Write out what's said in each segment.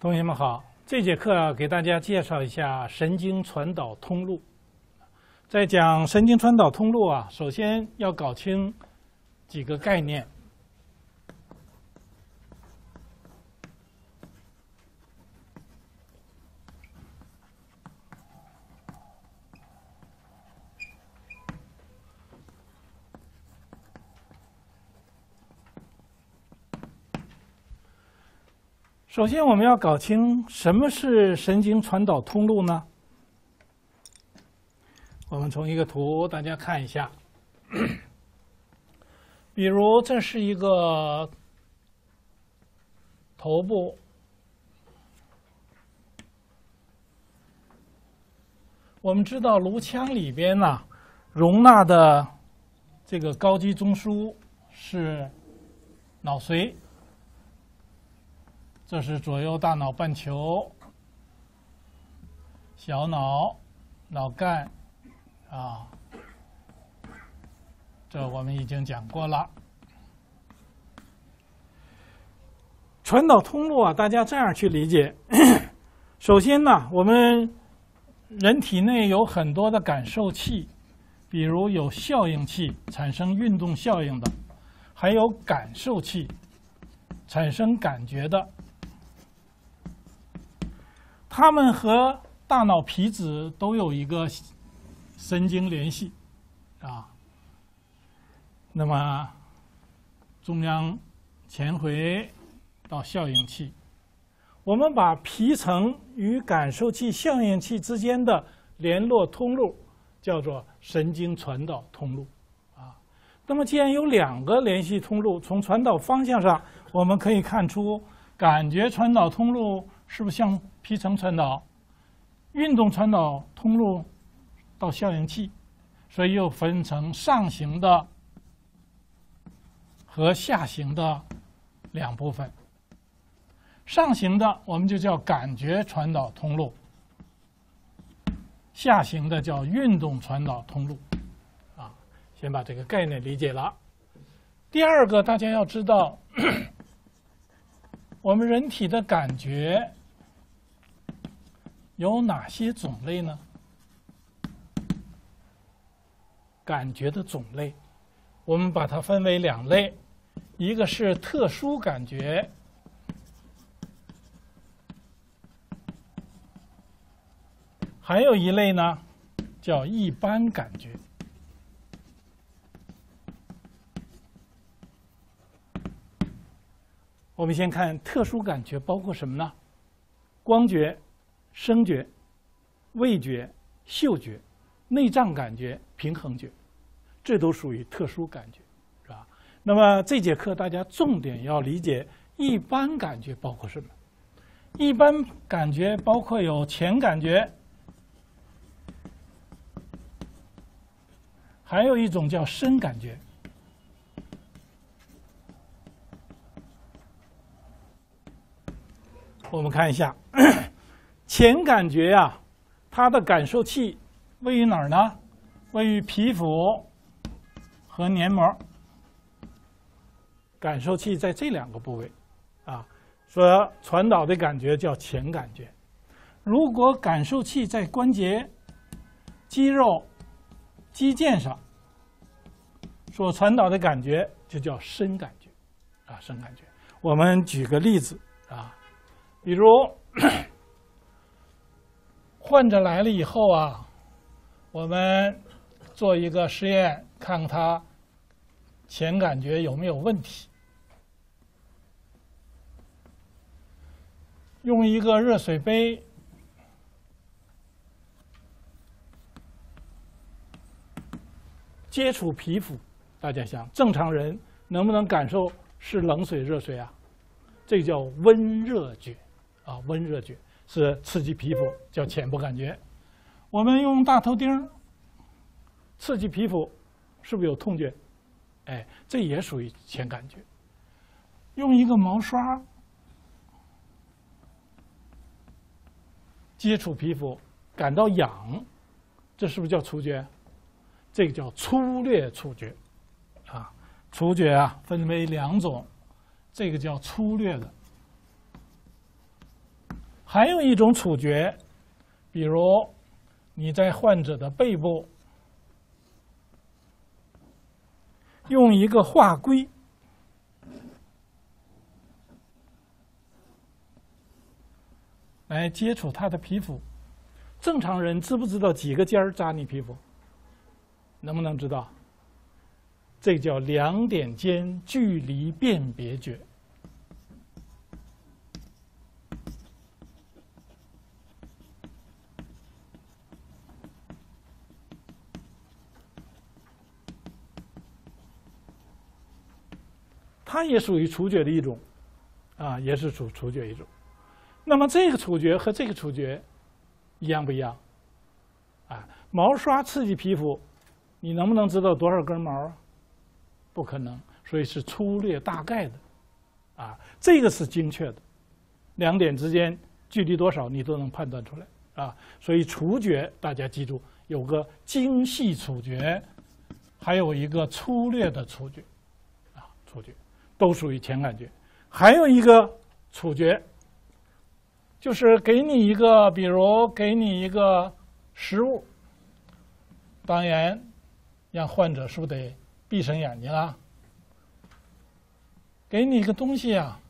同学们好，这节课啊，给大家介绍一下神经传导通路。在讲神经传导通路啊，首先要搞清几个概念。首先，我们要搞清什么是神经传导通路呢？我们从一个图，大家看一下。比如，这是一个头部，我们知道颅腔里边呢，容纳的这个高级中枢是脑髓。这是左右大脑半球、小脑、脑干，啊，这我们已经讲过了。传导通路啊，大家这样去理解：首先呢，我们人体内有很多的感受器，比如有效应器，产生运动效应的；还有感受器，产生感觉的。它们和大脑皮质都有一个神经联系，啊，那么中央前回到效应器，我们把皮层与感受器、效应器之间的联络通路叫做神经传导通路，啊，那么既然有两个联系通路，从传导方向上我们可以看出，感觉传导通路是不是像皮层传导，运动传导通路到效应器，所以又分成上行的和下行的两部分。上行的我们就叫感觉传导通路，下行的叫运动传导通路。啊，先把这个概念理解了。第二个，大家要知道，我们人体的感觉。有哪些种类呢？感觉的种类，我们把它分为两类，一个是特殊感觉，还有一类呢叫一般感觉。我们先看特殊感觉包括什么呢？光觉。声觉、味觉、嗅觉、内脏感觉、平衡觉，这都属于特殊感觉，是吧？那么这节课大家重点要理解一般感觉包括什么？一般感觉包括有前感觉，还有一种叫深感觉。我们看一下。前感觉呀，它的感受器位于哪儿呢？位于皮肤和黏膜。感受器在这两个部位，啊，说传导的感觉叫前感觉。如果感受器在关节、肌肉、肌腱上，所传导的感觉就叫深感觉，啊，深感觉。我们举个例子啊，比如。患者来了以后啊，我们做一个实验，看看他前感觉有没有问题。用一个热水杯接触皮肤，大家想，正常人能不能感受是冷水、热水啊？这叫温热觉啊，温热觉。是刺激皮肤，叫浅部感觉。我们用大头钉刺激皮肤，是不是有痛觉？哎，这也属于浅感觉。用一个毛刷接触皮肤，感到痒，这是不是叫触觉？这个叫粗略触觉。啊，触觉啊分为两种，这个叫粗略的。还有一种触觉，比如你在患者的背部用一个画龟来接触他的皮肤，正常人知不知道几个尖儿扎你皮肤？能不能知道？这叫两点间距离辨别觉。它也属于触觉的一种，啊，也是属触觉一种。那么这个触觉和这个触觉一样不一样？啊，毛刷刺激皮肤，你能不能知道多少根毛啊？不可能，所以是粗略大概的，啊，这个是精确的，两点之间距离多少你都能判断出来啊。所以触觉大家记住，有个精细触觉，还有一个粗略的触觉，啊，触觉。都属于前感觉，还有一个触觉，就是给你一个，比如给你一个食物，当然让患者是不是得闭上眼睛啊？给你一个东西啊，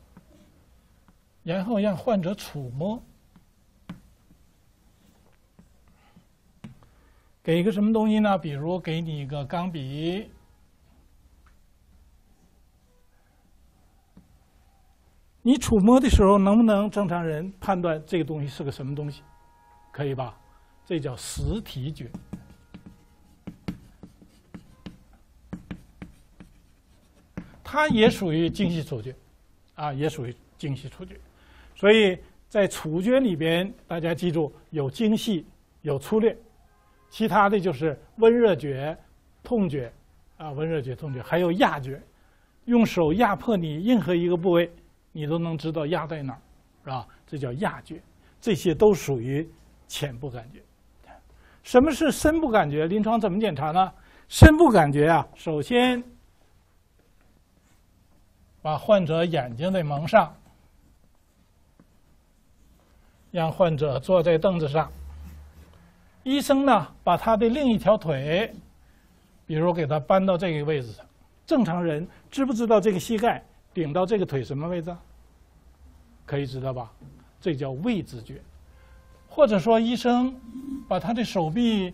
然后让患者触摸，给一个什么东西呢？比如给你一个钢笔。你触摸的时候，能不能正常人判断这个东西是个什么东西？可以吧？这叫实体觉，它也属于精细触觉，啊，也属于精细触觉。所以在触觉里边，大家记住有精细，有粗略，其他的就是温热觉、痛觉，啊，温热觉、痛觉，还有压觉，用手压迫你任何一个部位。你都能知道压在哪儿，是吧？这叫压觉，这些都属于浅部感觉。什么是深部感觉？临床怎么检查呢？深部感觉啊，首先把患者眼睛得蒙上，让患者坐在凳子上。医生呢，把他的另一条腿，比如给他搬到这个位置上。正常人知不知道这个膝盖？顶到这个腿什么位置？可以知道吧？这叫位置觉。或者说，医生把他的手臂，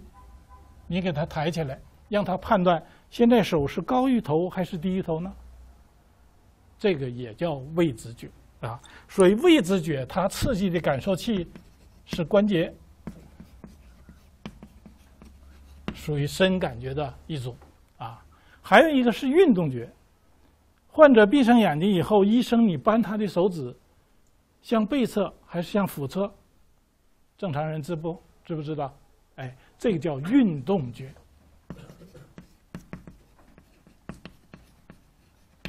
你给他抬起来，让他判断现在手是高于头还是低于头呢？这个也叫位置觉啊。所以位置觉它刺激的感受器是关节，属于深感觉的一种啊。还有一个是运动觉。患者闭上眼睛以后，医生你扳他的手指，向背侧还是向腹侧？正常人知不知不知道？哎，这个叫运动觉，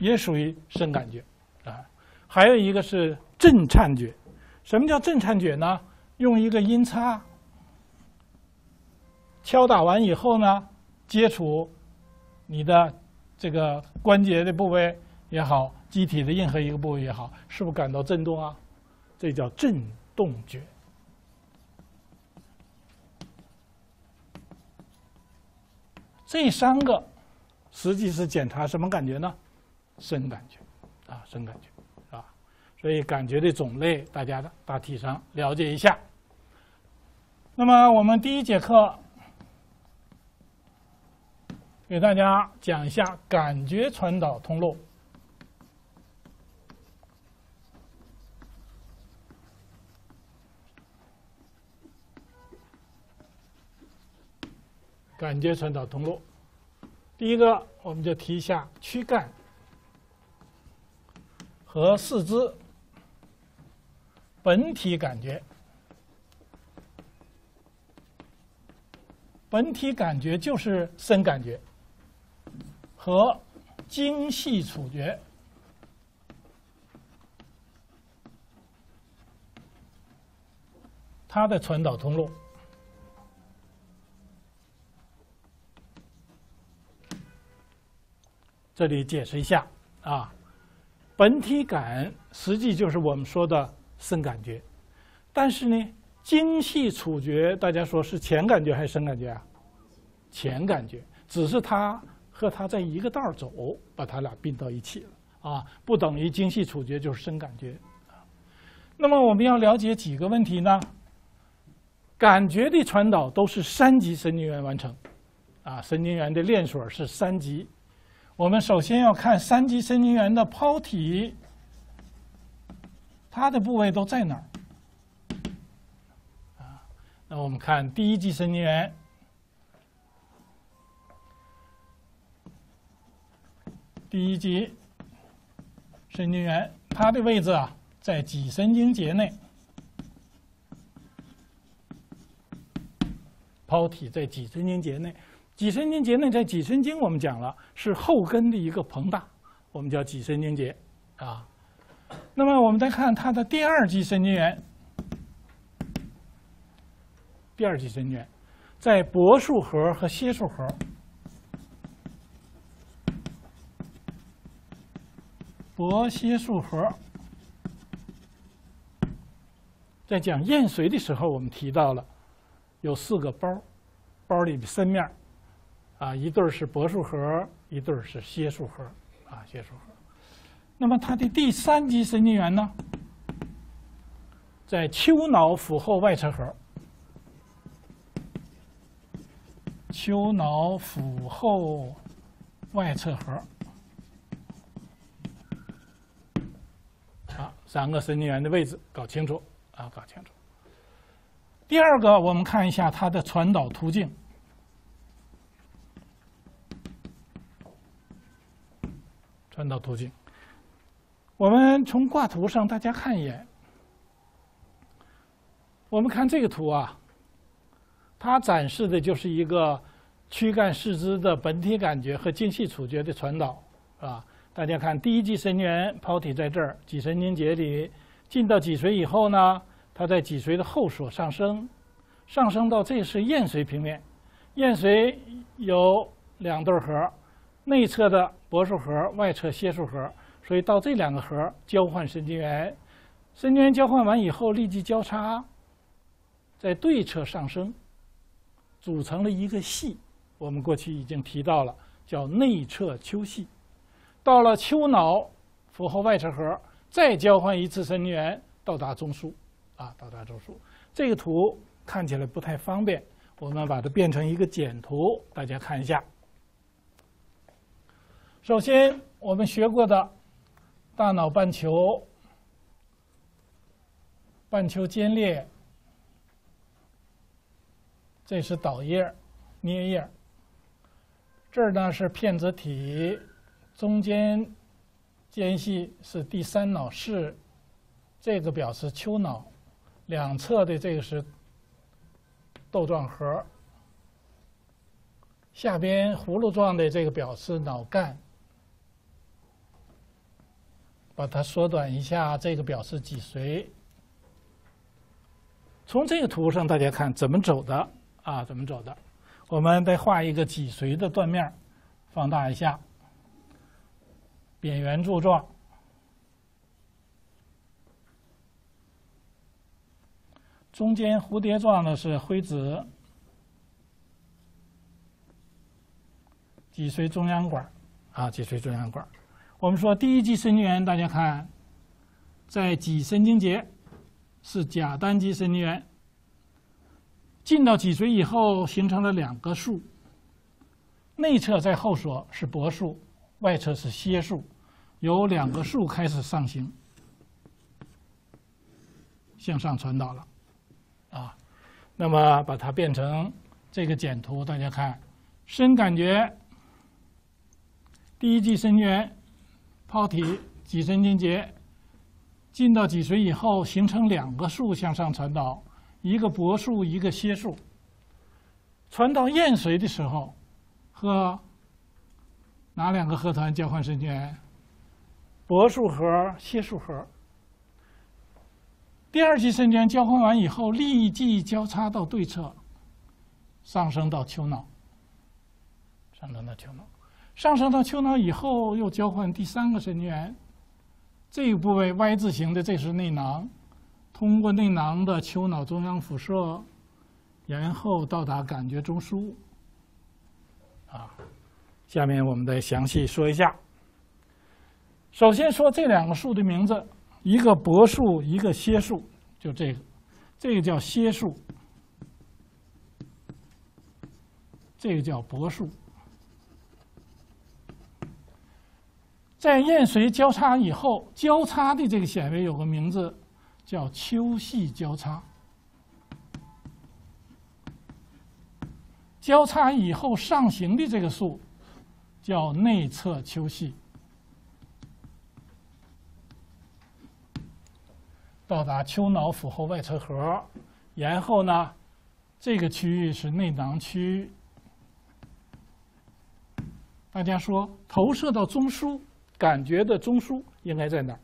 也属于深感觉啊。还有一个是震颤觉，什么叫震颤觉呢？用一个音叉敲打完以后呢，接触你的这个关节的部位。也好，机体的任何一个部位也好，是不是感到震动啊？这叫震动觉。这三个实际是检查什么感觉呢？深感觉，啊，深感觉，啊，所以感觉的种类，大家大体上了解一下。那么我们第一节课给大家讲一下感觉传导通路。感觉传导通路，第一个我们就提一下躯干和四肢本体感觉。本体感觉就是深感觉和精细触觉，它的传导通路。这里解释一下啊，本体感实际就是我们说的深感觉，但是呢，精细触觉，大家说是前感觉还是深感觉啊？前感觉，只是它和它在一个道走，把它俩并到一起了啊，不等于精细触觉就是深感觉啊。那么我们要了解几个问题呢？感觉的传导都是三级神经元完成，啊，神经元的链锁是三级。我们首先要看三级神经元的抛体，它的部位都在哪儿？啊，那我们看第一级神经元，第一级神经元，它的位置啊，在脊神经节内。抛体在脊神经节内，脊神经节内在脊神经，我们讲了是后根的一个膨大，我们叫脊神经节，啊。那么我们再看它的第二级神经元，第二级神经元在柏树核和楔树核，薄楔树核。在讲咽髓的时候，我们提到了。有四个包，包里的三面啊，一对是柏树核，一对是楔树核，啊，楔树核。那么它的第三级神经元呢，在丘脑腹后外侧核，丘脑腹后外侧核，啊，三个神经元的位置搞清楚，啊，搞清楚。第二个，我们看一下它的传导途径。传导途径，我们从挂图上大家看一眼。我们看这个图啊，它展示的就是一个躯干四肢的本体感觉和精细触觉的传导，啊，大家看，第一级神经元抛体在这儿，脊神经节里，进到脊髓以后呢？它在脊髓的后索上升，上升到这是咽髓平面，咽髓有两对核，内侧的柏树核，外侧楔树核，所以到这两个核交换神经元，神经元交换完以后立即交叉，在对侧上升，组成了一个系，我们过去已经提到了，叫内侧丘系，到了丘脑腹后外侧核，再交换一次神经元，到达中枢。啊，到达中枢，这个图看起来不太方便，我们把它变成一个简图，大家看一下。首先，我们学过的大脑半球、半球尖裂，这是导叶、颞叶，这儿呢是片子体，中间间隙是第三脑室，这个表示丘脑。两侧的这个是豆状核，下边葫芦状的这个表示脑干，把它缩短一下，这个表示脊髓。从这个图上大家看怎么走的啊？怎么走的？我们再画一个脊髓的断面，放大一下，扁圆柱状。中间蝴蝶状的是灰质脊髓中央管啊，脊髓中央管我们说第一级神经元，大家看，在脊神经节是甲单极神经元，进到脊髓以后形成了两个束，内侧在后锁是柏树，外侧是楔树，由两个树开始上行，向上传导了。啊，那么把它变成这个简图，大家看，深感觉，第一级神经元抛体脊神经节进到脊髓以后，形成两个束向上传导，一个柏树，一个楔树。传到咽髓的时候，和哪两个核团交换神经元？柏树核、楔树核。第二级神经元交换完以后，立即交叉到对侧，上升到丘脑。上升到丘脑，上升到丘脑以后，又交换第三个神经元。这个部位 Y 字形的，这是内囊，通过内囊的丘脑中央辐射，然后到达感觉中枢。啊，下面我们再详细说一下。首先说这两个数的名字，一个铂数，一个楔数，就这个，这个叫楔数，这个叫铂数。在焰髓交叉以后，交叉的这个显微有个名字，叫丘系交叉。交叉以后上行的这个数，叫内侧丘系。到达丘脑腹后外侧核，然后呢，这个区域是内囊区。大家说，投射到中枢。感觉的中枢应该在哪儿？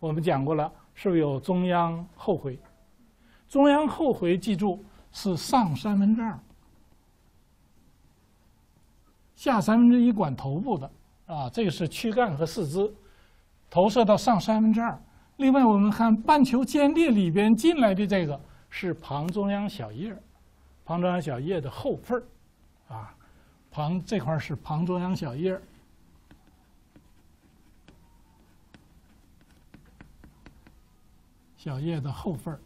我们讲过了，是不是有中央后回？中央后回，记住是上三分之二，下三分之一管头部的啊。这个是躯干和四肢投射到上三分之二。另外，我们看半球间裂里边进来的这个是旁中央小叶，旁中央小叶的后份儿啊，旁这块是旁中央小叶。小叶的后份儿，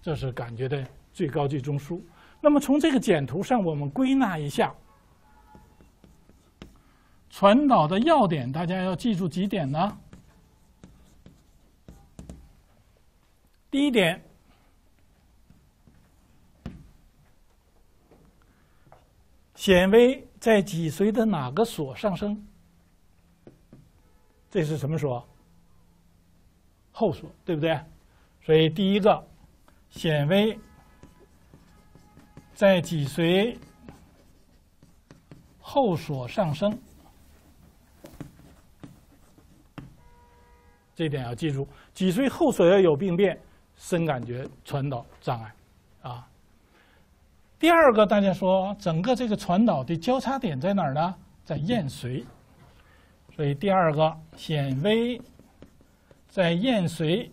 这是感觉的最高级中枢。那么从这个简图上，我们归纳一下传导的要点，大家要记住几点呢？第一点，显微在脊髓的哪个锁上升？这是什么锁？后锁对不对？所以第一个显微在脊髓后锁上升，这点要记住。脊髓后锁要有病变，深感觉传导障碍啊。第二个，大家说整个这个传导的交叉点在哪儿呢？在咽髓。所以第二个显微。在咽髓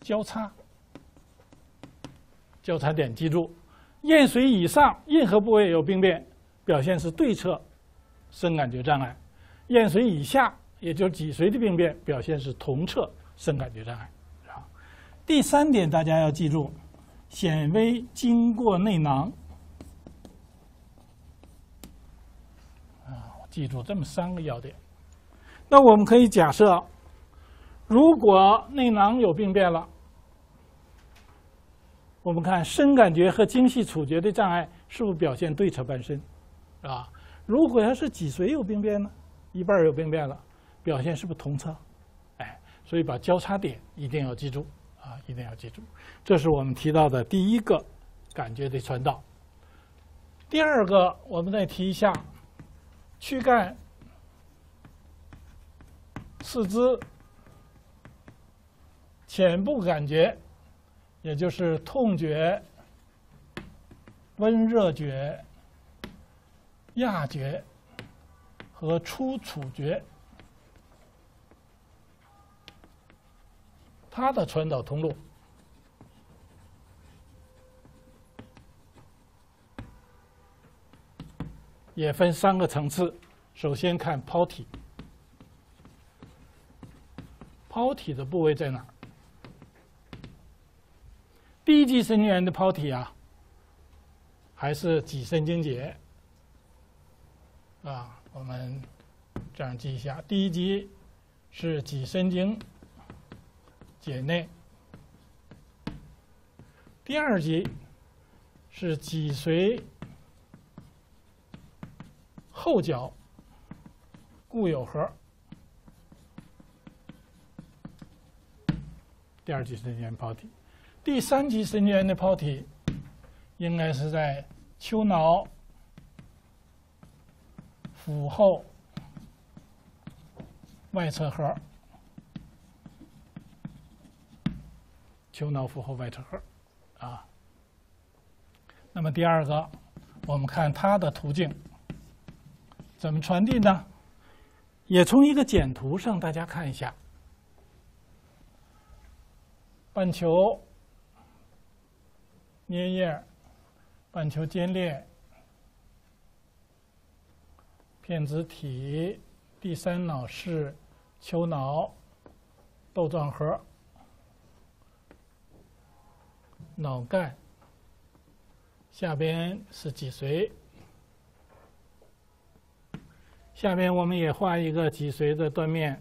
交叉交叉点，记住，咽髓以上任何部位有病变，表现是对侧深感觉障碍；咽髓以下，也就是脊髓的病变，表现是同侧深感觉障碍。啊，第三点大家要记住，显微经过内囊。啊，记住这么三个要点。那我们可以假设，如果内囊有病变了，我们看深感觉和精细触觉的障碍是不是表现对侧半身，啊？如果要是脊髓有病变呢，一半有病变了，表现是不是同侧？哎，所以把交叉点一定要记住啊，一定要记住。这是我们提到的第一个感觉的传导。第二个，我们再提一下躯干。四肢浅部感觉，也就是痛觉、温热觉、压觉和初触觉，它的传导通路也分三个层次。首先看抛体。抛体的部位在哪？第一级神经元的抛体啊，还是脊神经节啊？我们这样记一下：第一级是脊神经节内，第二级是脊髓后角固有核。第二级神经元抛体，第三级神经元的抛体应该是在丘脑腹后外侧核，丘脑腹后外侧核啊。那么第二个，我们看它的途径怎么传递呢？也从一个简图上，大家看一下，半球粘液、半球尖裂、片子体、第三脑室、丘脑、窦状核、脑干，下边是脊髓。下面我们也画一个脊髓的断面。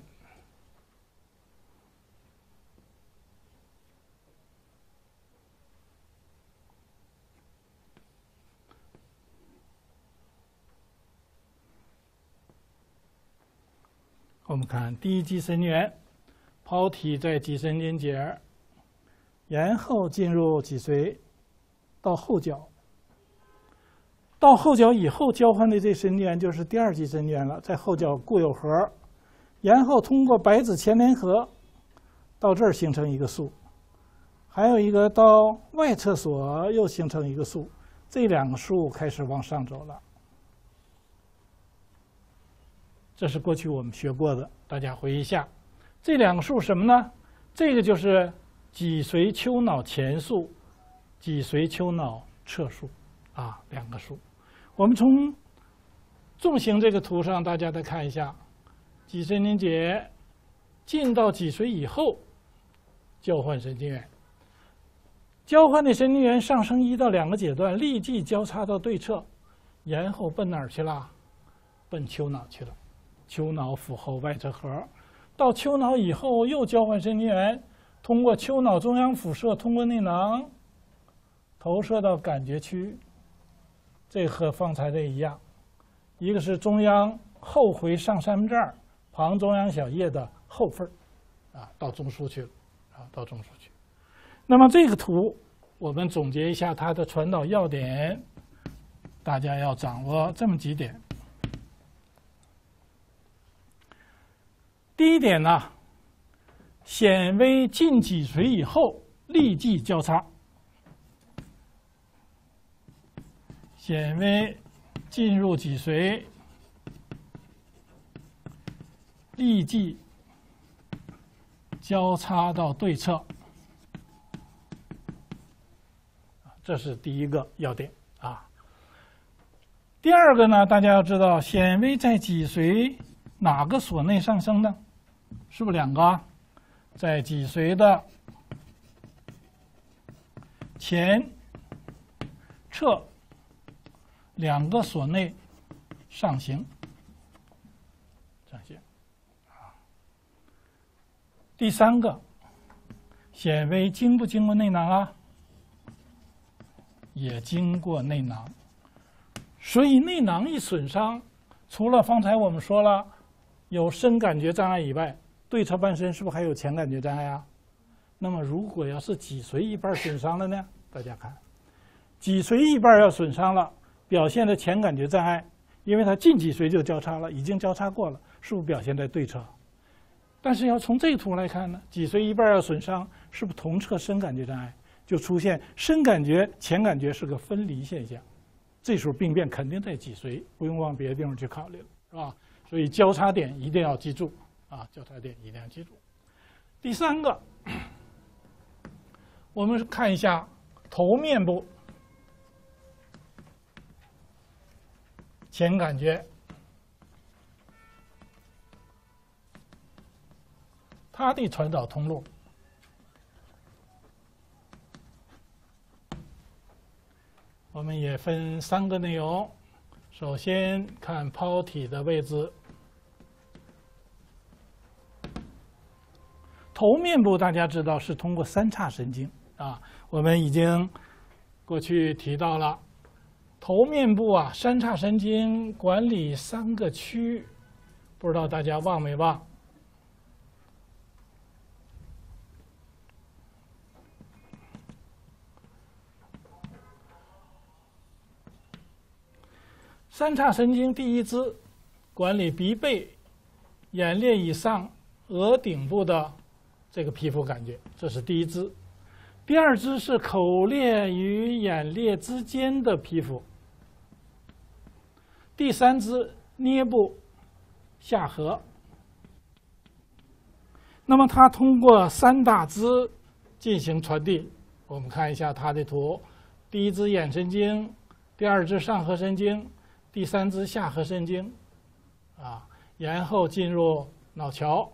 我们看第一级神经元，抛体在脊神经节，然后进入脊髓，到后脚。到后脚以后交换的这神经元就是第二级神经元了，在后脚固有核，然后通过白子前联合到这儿形成一个束，还有一个到外侧锁又形成一个束，这两个束开始往上走了。这是过去我们学过的，大家回忆一下，这两个束什么呢？这个就是脊髓丘脑前束，脊髓丘脑侧束，啊，两个束。我们从纵形这个图上，大家再看一下，脊神经节进到脊髓以后，交换神经元，交换的神经元上升一到两个阶段，立即交叉到对侧，然后奔哪儿去了？奔丘脑去了。丘脑腹后外侧核，到丘脑以后又交换神经元，通过丘脑中央辐射，通过内囊投射到感觉区。这和方才这一样，一个是中央后回上三分之二旁中央小叶的后份儿，啊，到中枢去了，啊，到中枢去。那么这个图，我们总结一下它的传导要点，大家要掌握这么几点。第一点呢，显微进脊髓以后立即交叉。显微进入脊髓，立即交叉到对侧，这是第一个要点啊。第二个呢，大家要知道，显微在脊髓哪个锁内上升呢？是不是两个？在脊髓的前侧。两个锁内上行，上行啊。第三个，显微经不经过内囊啊？也经过内囊。所以内囊一损伤，除了方才我们说了有深感觉障碍以外，对侧半身是不是还有前感觉障碍啊？那么如果要是脊髓一半损伤了呢？大家看，脊髓一半要损伤了。表现的前感觉障碍，因为它近脊髓就交叉了，已经交叉过了，是不是表现在对侧？但是要从这图来看呢，脊髓一半要损伤，是不是同侧深感觉障碍就出现深感觉前感觉是个分离现象？这时候病变肯定在脊髓，不用往别的地方去考虑了，是吧？所以交叉点一定要记住啊，交叉点一定要记住。第三个，我们看一下头面部。前感觉，它的传导通路，我们也分三个内容。首先看抛体的位置，头面部大家知道是通过三叉神经啊，我们已经过去提到了。头面部啊，三叉神经管理三个区，不知道大家忘没忘？三叉神经第一支管理鼻背、眼裂以上、额顶部的这个皮肤感觉，这是第一支。第二支是口裂与眼裂之间的皮肤。第三支颞部下颌那么它通过三大支进行传递。我们看一下它的图：第一支眼神经，第二支上颌神经，第三支下颌神经，啊，然后进入脑桥，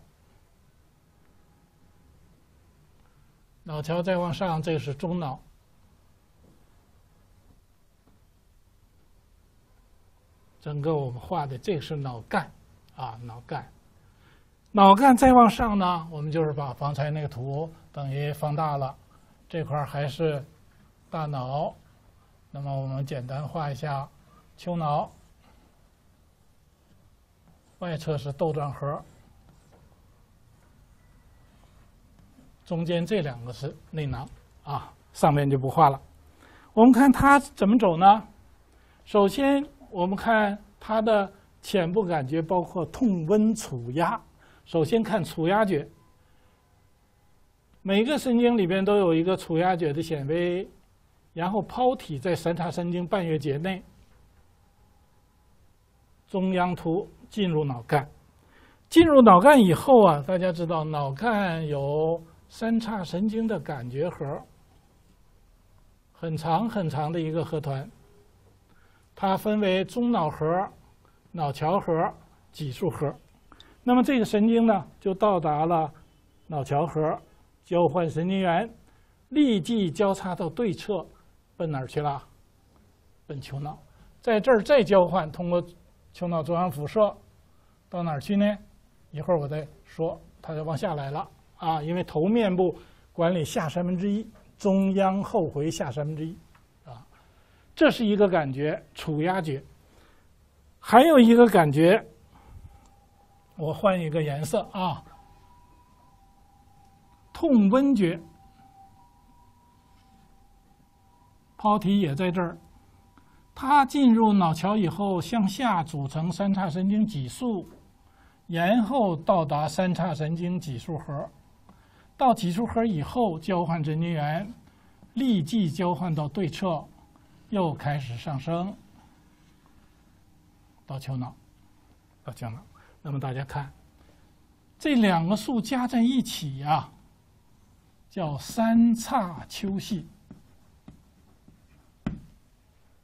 脑桥再往上，这个是中脑。整个我们画的这个是脑干，啊，脑干，脑干再往上呢，我们就是把方才那个图等于放大了，这块还是大脑，那么我们简单画一下丘脑，外侧是窦状核，中间这两个是内囊，啊，上面就不画了。我们看它怎么走呢？首先。我们看它的浅部感觉包括痛、温、触、压。首先看触压觉，每个神经里边都有一个触压觉的显微，然后抛体在三叉神经半月节内，中央突进入脑干。进入脑干以后啊，大家知道脑干有三叉神经的感觉核，很长很长的一个核团。它分为中脑核、脑桥核、脊柱核。那么这个神经呢，就到达了脑桥核，交换神经元，立即交叉到对侧，奔哪儿去了？奔丘脑。在这儿再交换，通过丘脑中央辐射，到哪儿去呢？一会儿我再说。它就往下来了啊，因为头面部管理下三分之一，中央后回下三分之一。啊这是一个感觉，触压觉。还有一个感觉，我换一个颜色啊，痛温觉。抛体也在这儿，它进入脑桥以后，向下组成三叉神经脊束，然后到达三叉神经脊束核，到脊束核以后交换神经元，立即交换到对侧。又开始上升到丘脑，到丘脑。那么大家看，这两个数加在一起呀，叫三叉丘系，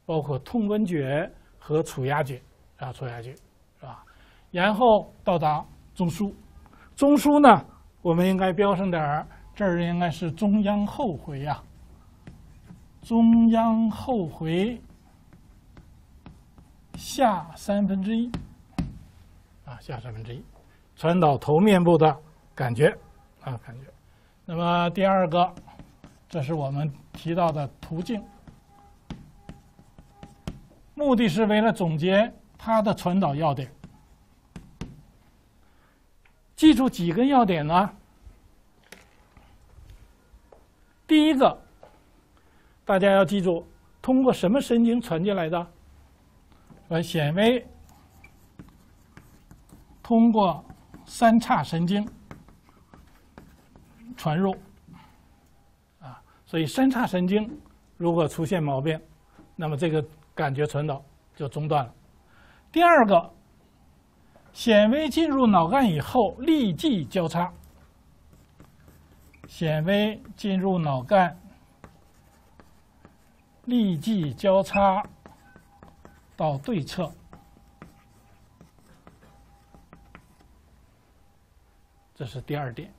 包括痛温觉和触压觉啊，触压觉是吧？然后到达中枢，中枢呢，我们应该标上点儿，这儿应该是中央后回呀。中央后回下三分之一，啊，下三分之一，传导头面部的感觉，啊，感觉。那么第二个，这是我们提到的途径，目的是为了总结它的传导要点。记住几个要点呢？第一个。大家要记住，通过什么神经传进来的？呃，显微通过三叉神经传入，啊，所以三叉神经如果出现毛病，那么这个感觉传导就中断了。第二个，显微进入脑干以后立即交叉，显微进入脑干。立即交叉到对侧，这是第二点。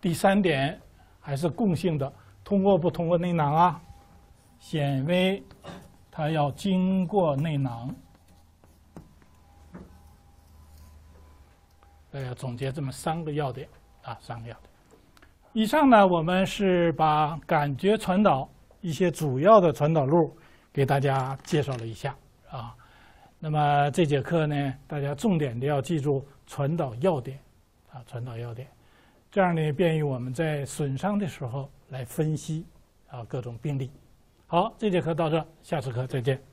第三点还是共性的，通过不通过内囊啊？显微它要经过内囊。大家总结这么三个要点啊，三个要点。以上呢，我们是把感觉传导。一些主要的传导路给大家介绍了一下啊，那么这节课呢，大家重点的要记住传导要点啊，传导要点，这样呢便于我们在损伤的时候来分析啊各种病例。好，这节课到这，下次课再见。